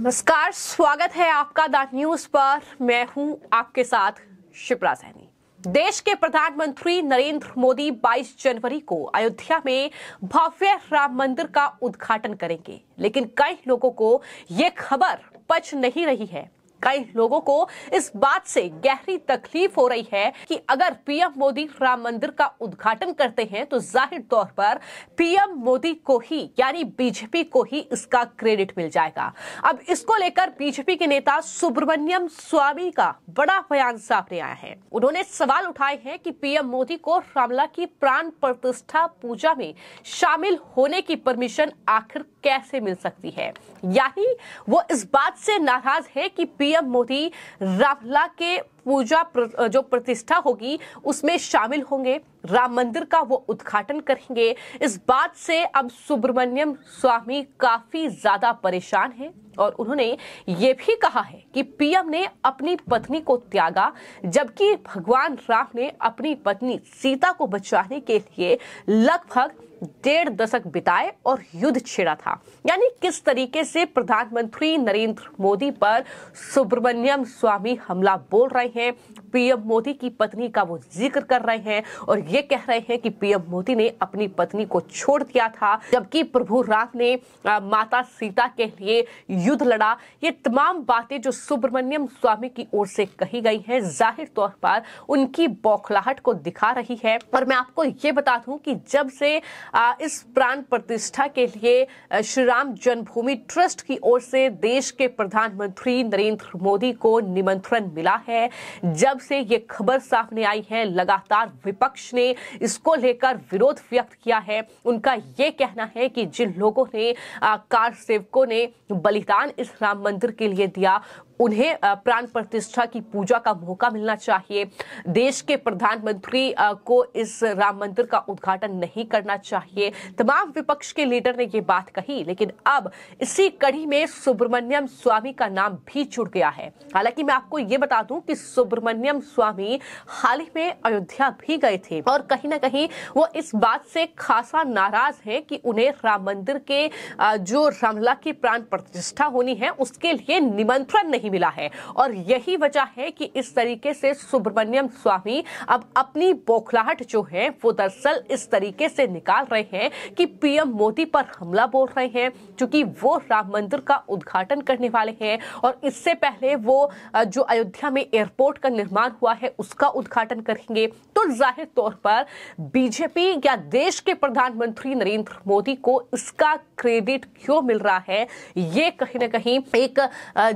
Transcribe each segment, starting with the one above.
नमस्कार, स्वागत है आपका द न्यूज़ पर। मैं हूँ आपके साथ शिप्रा सैनी। देश के प्रधानमंत्री नरेंद्र मोदी 22 जनवरी को अयोध्या में भव्य राम मंदिर का उद्घाटन करेंगे। लेकिन कई लोगों को ये खबर पच नहीं रही है। कई लोगों को इस बात से गहरी तकलीफ़ हो रही है कि अगर पीएम मोदी राम मंदिर का उद्घाटन करते हैं तो ज़ाहिर तौर पर पीएम मोदी को ही, यानी बीजेपी को ही इसका क्रेडिट मिल जाएगा। अब इसको लेकर बीजेपी के नेता सुब्रमण्यम स्वामी का बड़ा बयान सामने आया है। उन्होंने सवाल उठाए हैं कि पीएम मोदी को रामला की प्राण प्रतिष्ठा पूजा में शामिल होने की परमिशन आखिर कैसे मिल सकती है? यानी वो इस बात से नाराज़ है कि पीएम मोदी रावला के पूजा प्र, जो प्रतिष्ठा होगी उसमें शामिल होंगे। राम मंदिर का वो उद्घाटन करेंगे। इस बात से अब सुब्रमण्यम स्वामी काफ़ी ज़्यादा परेशान हैं और उन्होंने ये भी कहा है कि पीएम ने अपनी पत्नी को त्यागा जबकि भगवान राम ने अपनी पत्नी सीता को बचाने के लिए लगभग डेढ़ दशक बिताए और युद्ध छेड़ा था। यानी किस तरीके से प्रधानमंत्री नरेंद्र मोदी पर सुब्रमण्यम स्वामी हमला बोल रहे हैं। पीएम मोदी की पत्नी का वो ज़िक्र कर रहे हैं और ये कह रहे हैं कि पीएम मोदी ने अपनी पत्नी को छोड़ दिया था, जबकि प्रभु राम ने माता सीता के लिए युद्ध लड़ा। ये तमाम बातें जो सुब्रमण्यम स्वामी की ओर से कही गई हैं, ज़ाहिर तौर पर उनकी बौखलाहट को दिखा रही है। और मैं आपको ये बता दूँ कि जब से इस प्राण प्रतिष्ठा के लिए श्री राम जन्मभूमि ट्रस्ट की ओर से देश के प्रधानमंत्री नरेंद्र मोदी को निमंत्रण मिला है, जब से ये खबर सामने आई है। लगातार विपक्ष ने इसको लेकर विरोध व्यक्त किया है। उनका ये कहना है कि जिन लोगों ने कार सेवकों ने बलिदान इस राम मंदिर के लिए दिया उन्हें प्राण प्रतिष्ठा की पूजा का मौका मिलना चाहिए। देश के प्रधानमंत्री को इस राम मंदिर का उद्घाटन नहीं करना चाहिए। तमाम विपक्ष के लीडर ने ये बात कही, लेकिन अब इसी कड़ी में सुब्रमण्यम स्वामी का नाम भी जुड़ गया है। हालाँकि मैं आपको ये बता दूँ कि सुब्रमण्यम स्वामी हाल ही में अयोध्या भी गए थे और कहीं ना कहीं वो इस बात से खासा नाराज़ है कि उन्हें राम मंदिर के जो रामला की प्राण प्रतिष्ठा होनी है, उसके लिए निमंत्रण नहीं नहीं मिला है। और यही वजह है कि इस तरीके से सुब्रमण्यम स्वामी अब अपनी बौखलाहट जो है, वो दरअसल इस तरीके से निकाल रहे हैं कि पीएम मोदी पर हमला बोल रहे हैं, क्योंकि वो राम मंदिर का उद्घाटन करने वाले हैं। और इससे पहले वो जो अयोध्या में एयरपोर्ट का निर्माण हुआ है, उसका उद्घाटन करेंगे। तो ज़ाहिर तौर पर बीजेपी या देश के प्रधानमंत्री नरेंद्र मोदी को इसका क्रेडिट क्यों मिल रहा है, ये कहीं ना कहीं एक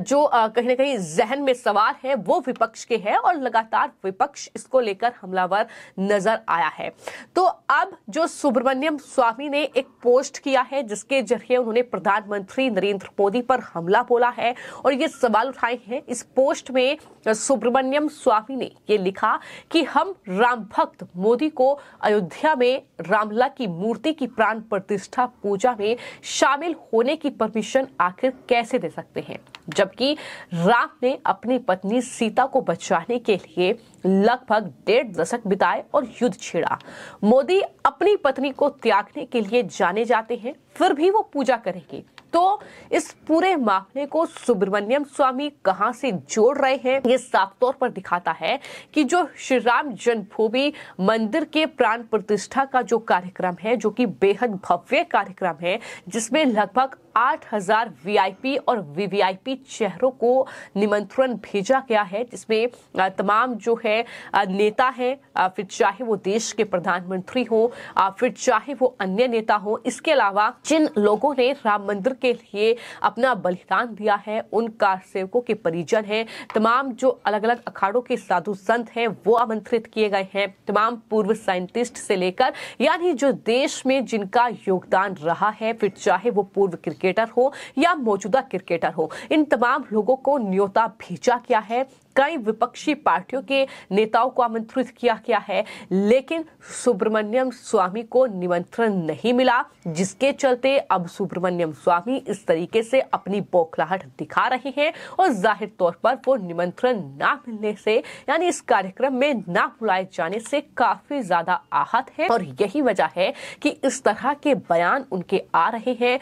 जो कहीं कहीं ना कहीं जहन में सवाल है, वो विपक्ष के है और लगातार विपक्ष इसको लेकर हमलावर नज़र आया है। तो अब जो सुब्रमण्यम स्वामी ने एक पोस्ट किया है, जिसके ज़रिए उन्होंने प्रधानमंत्री नरेंद्र मोदी पर हमला बोला है और ये सवाल उठाए हैं। इस पोस्ट में सुब्रमण्यम स्वामी ने ये लिखा कि हम राम भक्त मोदी को अयोध्या में रामला की मूर्ति की प्राण प्रतिष्ठा पूजा में शामिल होने की परमिशन आखिर कैसे दे सकते हैं? जबकि राम ने अपनी पत्नी सीता को बचाने के लिए लगभग डेढ़ दशक बिताए और युद्ध छेड़ा। मोदी अपनी पत्नी को त्यागने के लिए जाने जाते हैं, फिर भी वो पूजा करेंगे। तो इस पूरे मामले को सुब्रमण्यम स्वामी कहाँ से जोड़ रहे हैं? ये साफ़ तौर पर दिखाता है कि जो श्री राम जन्मभूमि मंदिर के प्राण प्रतिष्ठा का जो कार्यक्रम है, जो कि बेहद भव्य कार्यक्रम है, जिसमें लगभग आठ हज़ार वीआईपी और वीवीआईपी चेहरों को निमंत्रण भेजा गया है, जिसमें तमाम जो है नेता है। फिर चाहे वो देश के प्रधानमंत्री हो फिर चाहे वो अन्य नेता हो, इसके अलावा जिन लोगों ने राम मंदिर के लिए अपना बलिदान दिया है। उन कार सेवकों के परिजन हैं। तमाम जो अलग अलग अखाड़ों के साधु संत हैं, वो आमंत्रित किए गए हैं। तमाम पूर्व साइंटिस्ट से लेकर, यानी जो देश में जिनका योगदान रहा है, फिर चाहे वो पूर्व क्रिकेटर हो या मौजूदा क्रिकेटर हो, इन तमाम लोगों को न्योता भेजा गया है। कई विपक्षी पार्टियों के नेताओं को आमंत्रित किया गया है, लेकिन सुब्रमण्यम स्वामी को निमंत्रण नहीं मिला, जिसके चलते अब सुब्रमण्यम स्वामी इस तरीके से अपनी बौखलाहट दिखा रहे हैं और ज़ाहिर तौर पर वो निमंत्रण ना मिलने से, यानी इस कार्यक्रम में ना बुलाए जाने से काफ़ी ज़्यादा आहत है। और यही वजह है कि इस तरह के बयान उनके आ रहे हैं।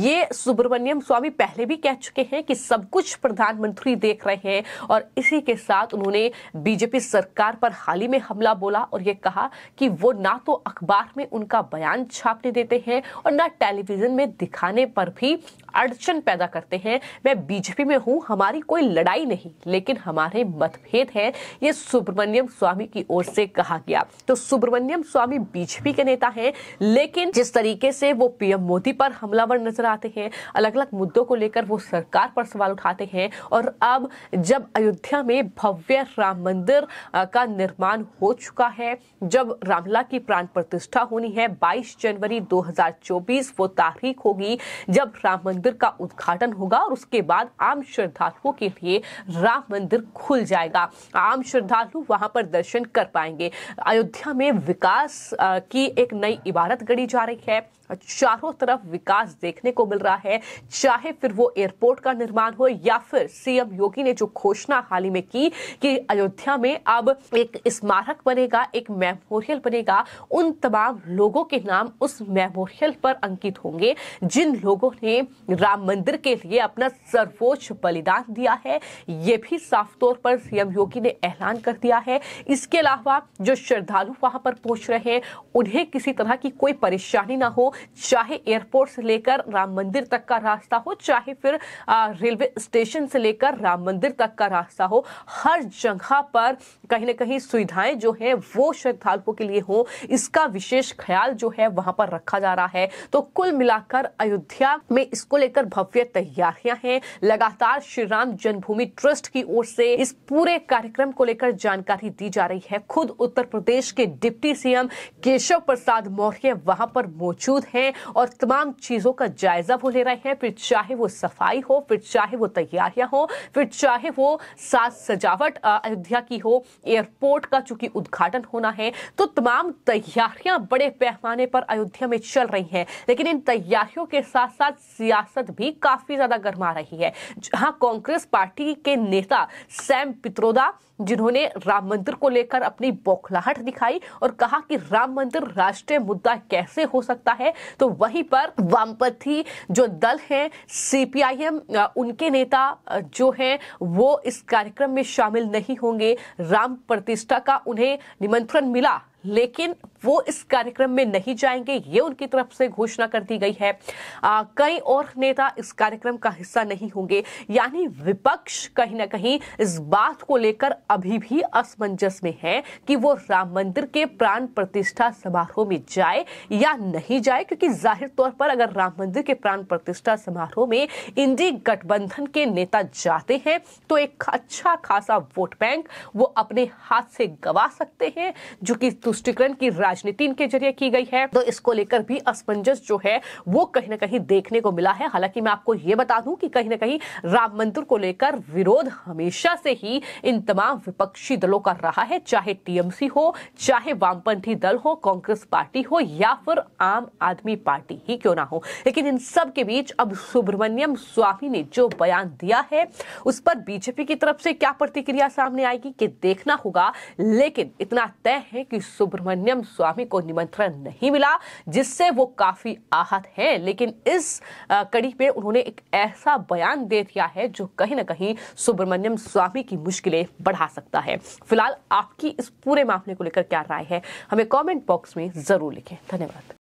ये सुब्रमण्यम स्वामी पहले भी कह चुके हैं कि सब कुछ प्रधानमंत्री देख रहे हैं और इसी के साथ उन्होंने बीजेपी सरकार पर हाल ही में हमला बोला और ये कहा कि वो ना तो अखबार में उनका बयान छापने देते हैं और ना टेलीविज़न में दिखाने पर भी अड़चन पैदा करते हैं। मैं बीजेपी में हूँ, हमारी कोई लड़ाई नहीं, लेकिन हमारे मतभेद है, ये सुब्रमण्यम स्वामी की ओर से कहा गया। तो सुब्रमण्यम स्वामी बीजेपी के नेता हैं, लेकिन जिस तरीके से वो पीएम मोदी पर हमलावर नज़र आते हैं अलग अलग मुद्दों को लेकर वो सरकार पर सवाल उठाते हैं, और अब जब अयोध्या में भव्य राम मंदिर का निर्माण हो चुका है, जब रामला की प्राण प्रतिष्ठा होनी है 22 जनवरी 2024 वो तारीख होगी, जब राम मंदिर का उद्घाटन होगा और उसके बाद आम श्रद्धालुओं के लिए राम मंदिर खुल जाएगा। आम श्रद्धालु वहाँ पर दर्शन कर पाएँगे। अयोध्या में विकास की एक नई इबारत गढ़ी जा रही है। चारों तरफ़ विकास देखने को मिल रहा है, चाहे फिर वो एयरपोर्ट का निर्माण हो या फिर सीएम योगी ने जो घोषणा हाल ही में की कि अयोध्या में अब एक स्मारक बनेगा, एक मेमोरियल बनेगा, उन तमाम लोगों के नाम उस मेमोरियल पर अंकित होंगे, जिन लोगों ने राम मंदिर के लिए अपना सर्वोच्च बलिदान दिया है, ये भी साफ़ तौर पर सीएम योगी ने ऐलान कर दिया है। इसके अलावा जो श्रद्धालु वहाँ पर पहुँच रहे हैं, उन्हें किसी तरह की कोई परेशानी ना हो चाहे एयरपोर्ट से लेकर राम मंदिर तक का रास्ता हो, चाहे फिर रेलवे स्टेशन से लेकर राम मंदिर तक का रास्ता हो, हर जगह पर कहीं ना कहीं सुविधाएँ जो है, वो श्रद्धालुओं के लिए हो, इसका विशेष ख्याल जो है, वहाँ पर रखा जा रहा है। तो कुल मिलाकर अयोध्या में इसको लेकर भव्य तैयारियाँ हैं। लगातार श्री राम जन्मभूमि ट्रस्ट की ओर से इस पूरे कार्यक्रम को लेकर जानकारी दी जा रही है। खुद उत्तर प्रदेश के डिप्टी सीएम केशव प्रसाद मौर्य वहाँ पर मौजूद हैं और तमाम चीज़ों का जायजा वो ले रहे हैं। फिर चाहे वो सफ़ाई हो, फिर चाहे वो तैयारियाँ हो, फिर चाहे वो साज सजावट अयोध्या की हो, एयरपोर्ट का चूँकि उद्घाटन होना है तो तमाम तैयारियाँ बड़े पैमाने पर अयोध्या में चल रही हैं। लेकिन इन तैयारियों के साथ साथ सियासत भी काफ़ी ज़्यादा गर्मा रही है। जहाँ कांग्रेस पार्टी के नेता सैम पित्रोदा, जिन्होंने राम मंदिर को लेकर अपनी बौखलाहट दिखाई और कहा कि राम मंदिर राष्ट्रीय मुद्दा कैसे हो सकता है तो वहीं पर वामपंथी जो दल है सीपीआईएम उनके नेता जो हैं, वो इस कार्यक्रम में शामिल नहीं होंगे। राम प्रतिष्ठा का उन्हें निमंत्रण मिला। लेकिन वो इस कार्यक्रम में नहीं जाएँगे ये उनकी तरफ़ से घोषणा कर दी गई है। आ, कई और नेता इस कार्यक्रम का हिस्सा नहीं होंगे। यानी विपक्ष कहीं ना कहीं इस बात को लेकर अभी भी असमंजस में है कि वो राम मंदिर के प्राण प्रतिष्ठा समारोह में जाए या नहीं जाए क्योंकि ज़ाहिर तौर पर अगर राम मंदिर के प्राण प्रतिष्ठा समारोह में इंडी गठबंधन के नेता जाते हैं तो एक अच्छा खासा वोट बैंक वो अपने हाथ से गवा सकते हैं जो कि तुष्टिकरण की राजनीति इनके ज़रिए की गई है। तो इसको लेकर भी असमंजस जो है, वो कहीं ना कहीं देखने को मिला है। हालाँकि मैं आपको ये बता दूँ कि कहीं ना कहीं राम मंदिर को लेकर विरोध हमेशा से ही इन तमाम विपक्षी दलों का रहा है। चाहे टीएमसी हो, चाहे वामपंथी दल हो, कांग्रेस पार्टी हो, या फिर आम आदमी पार्टी ही क्यों ना हो। लेकिन इन सब के बीच अब सुब्रमण्यम स्वामी ने जो बयान दिया है, उस पर बीजेपी की तरफ़ से क्या प्रतिक्रिया सामने आएगी कि देखना होगा। लेकिन इतना तय है कि सुब्रमण्यम स्वामी को निमंत्रण नहीं मिला, जिससे वो काफ़ी आहत हैं। लेकिन इस कड़ी में उन्होंने एक ऐसा बयान दे दिया है जो कहीं ना कहीं सुब्रमण्यम स्वामी की मुश्किलें बढ़ा सकता है। फ़िलहाल आपकी इस पूरे मामले को लेकर क्या राय है, हमें कॉमेंट बॉक्स में ज़रूर लिखें। धन्यवाद।